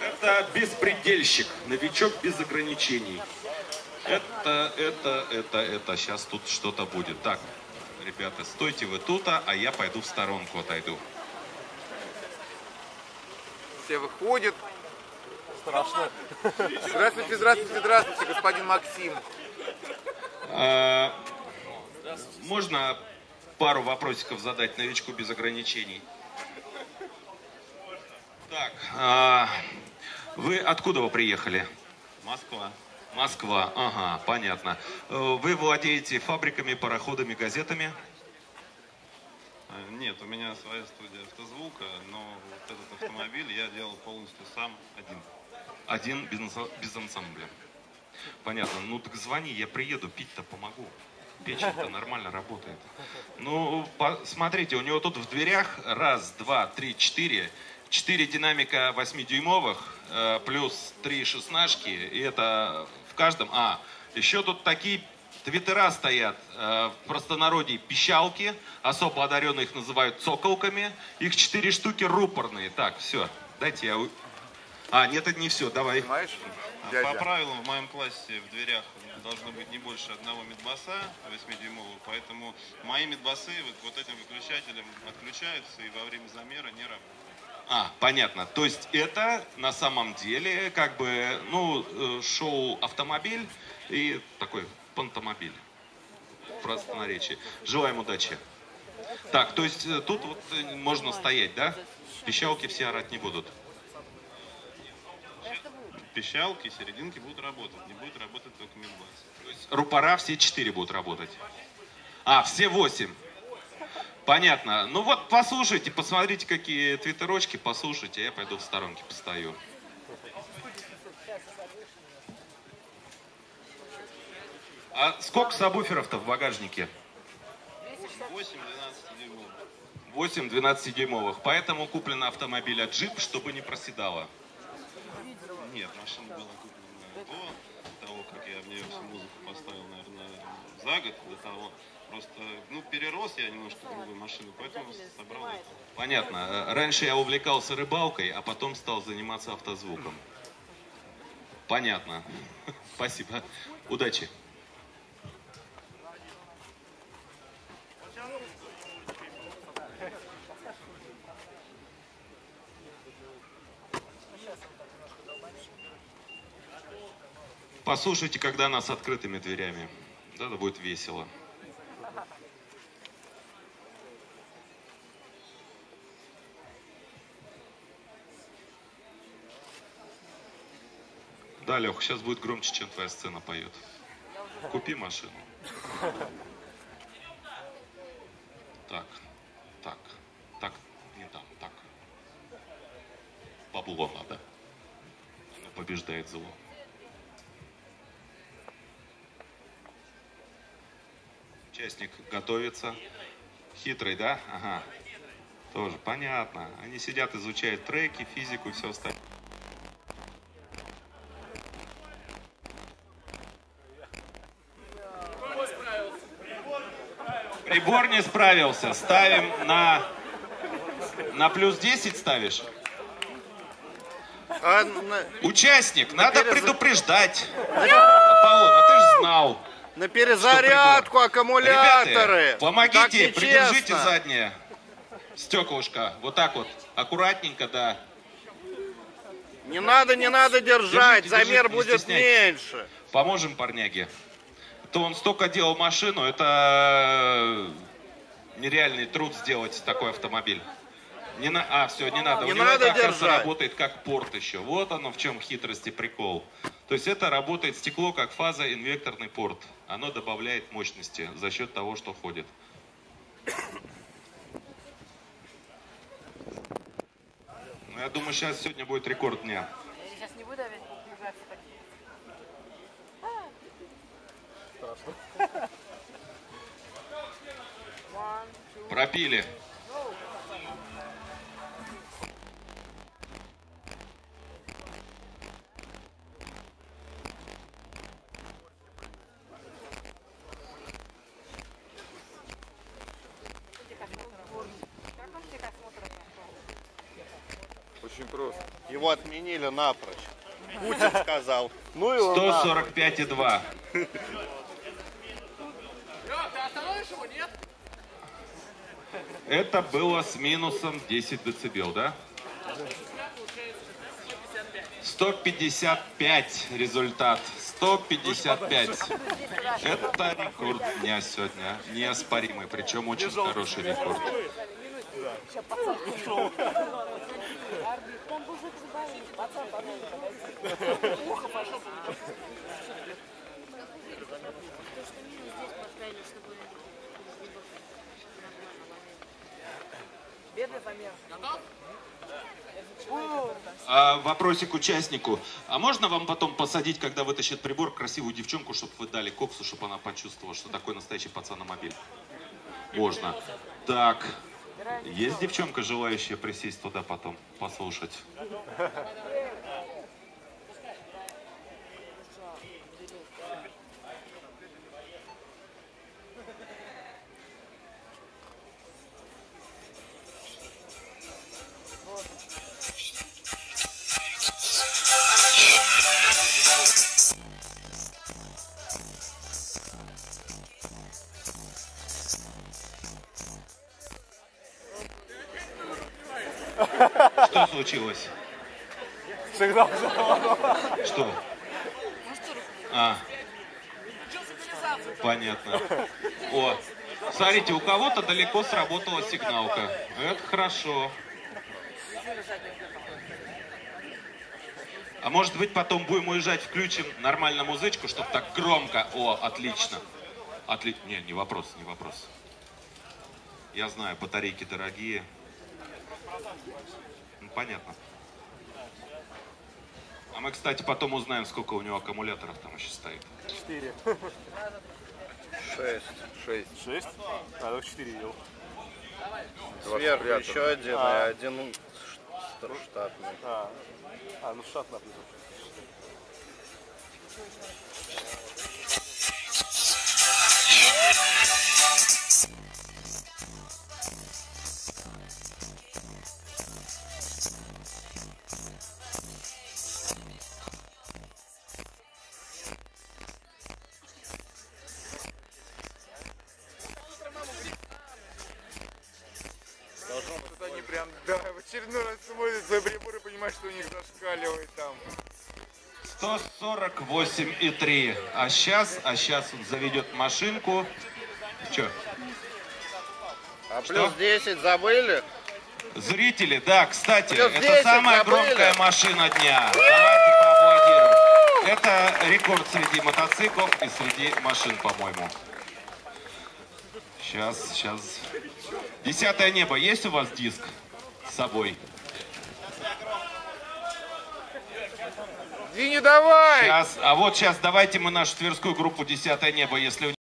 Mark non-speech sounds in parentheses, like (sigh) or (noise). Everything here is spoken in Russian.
Это беспредельщик, новичок без ограничений. Это, это, это, это, сейчас тут что-то будет. Так, ребята, стойте вы тут, а я пойду в сторонку отойду. Все выходят. Страшно. Здравствуйте, здравствуйте, здравствуйте, господин Максим. А, можно пару вопросиков задать новичку без ограничений? Так, а, вы откуда вы приехали? Москва. Москва, ага, понятно. Э, Вы владеете фабриками, пароходами, газетами? Э, Нет, у меня своя студия автозвука, но вот этот автомобиль я делал полностью сам один. Один без, без ансамбля. Понятно. Ну так звони, я приеду, пить-то помогу. Печень-то (laughs) нормально работает. Ну, по- смотрите, у него тут в дверях раз, два, три, четыре. Четыре динамика 8-дюймовых, э, плюс три шестнашки. И это в каждом... А, еще тут такие твиттера стоят. э, в простонародье пищалки. Особо одаренные их называют цоколками. Их четыре штуки рупорные. Так, все. Дайте я... А, нет, это не все. Давай. Понимаешь, А По правилам в моем классе в дверях должно быть не больше одного медбаса 8-дюймового, поэтому мои медбасы вот, вот этим выключателем отключаются и во время замера не работают. А, понятно. То есть это на самом деле как бы, ну, э, шоу «Автомобиль» и такой пантомобиль. В простонаречии. Желаем удачи. Так, то есть э, тут вот э, можно стоять, да? Пищалки все орать не будут. Пищалки, серединки будут работать, не будет работать только медбас. То есть рупора все четыре будут работать. А, все восемь. Понятно. Ну вот послушайте, посмотрите, какие твиттерочки, послушайте, я пойду в сторонке постою. А сколько сабвуферов-то в багажнике? 8-12 дюймов. 8 12-дюймовых. Поэтому куплен автомобиль джип, чтобы не проседало. Нет, машина была куплена до того, как я в нее всю музыку поставил, наверное, за год до того. Просто, ну, перерос я немножко другую машину, поэтому собрал это. Понятно. Э, Раньше я увлекался рыбалкой, а потом стал заниматься автозвуком. Понятно. (laughs) Спасибо. Удачи. Послушайте, когда нас открытыми дверями. Да, это будет весело. Да, Лех, сейчас будет громче, чем твоя сцена поет. Купи машину. Так, так, так, не там, так. Бабло надо. Побеждает зло. Участник готовится. Хитрый, да? Ага. Тоже понятно. Они сидят, изучают треки, физику и все остальное. Прибор не справился. Ставим на... На плюс 10 ставишь? А, на, Участник, надо предупреждать. Аполлон, а ты же знал. На перезарядку аккумуляторы. Ребята, помогите, придержите заднее стеклышко. Вот так вот. Аккуратненько, да. Не надо, не надо держать, Держите, замер держите, будет меньше. Поможем парняге. То он столько делал машину, это нереальный труд сделать такой автомобиль. Не на... А, все, не надо. Не У него надо это, держать. работает как порт еще. Вот оно в чем хитрость и прикол. То есть это работает стекло как фаза инвекторный порт. Оно добавляет мощности за счет того, что ходит. Ну, я думаю, сейчас сегодня будет рекорд дня. Сейчас не буду опять приближаться такие. Two, Пропили. Очень просто. Его отменили напрочь. Путин сказал. Ну и он нахуй. 145,2. Это было с минусом 10 децибел, да? 155 результат. 155. Это рекорд дня сегодня. Неоспоримый, причем очень хороший рекорд. Бедный замер. А, вопросик участнику. А можно вам потом посадить, когда вытащит прибор, красивую девчонку, чтобы вы дали коксу, чтобы она почувствовала, что такой настоящий пацаномобиль? Можно. Так. Есть девчонка, желающая присесть туда потом, послушать? Случилось? Взял. Что? А. Понятно. О, смотрите, у кого-то далеко сработала сигналка. Это хорошо. А может быть потом будем уезжать, включим нормально музычку, чтобы так громко. О, отлично. Отли... Не, не вопрос, не вопрос. Я знаю, батарейки дорогие. Понятно. А мы, кстати, потом узнаем, сколько у него аккумуляторов там еще стоит. Четыре. Шесть. Шесть. Шесть? А, только четыре видел. Сверху еще один, А. и один ш- штатный. А, а ну штат очередной раз смотрят за прибор и понимают, что у них зашкаливает там. 148,3. А сейчас, а сейчас он заведет машинку. Че? А плюс 10 забыли? Зрители, да, кстати, Плюс это 10 самая забыли? громкая машина дня. Давайте поаплодируем. Это рекорд среди мотоциклов и среди машин, по-моему. Сейчас, сейчас. Десятое небо. Есть у вас диск собой? Дини, давай! Сейчас. А вот сейчас давайте мы нашу тверскую группу «Десятое небо», если у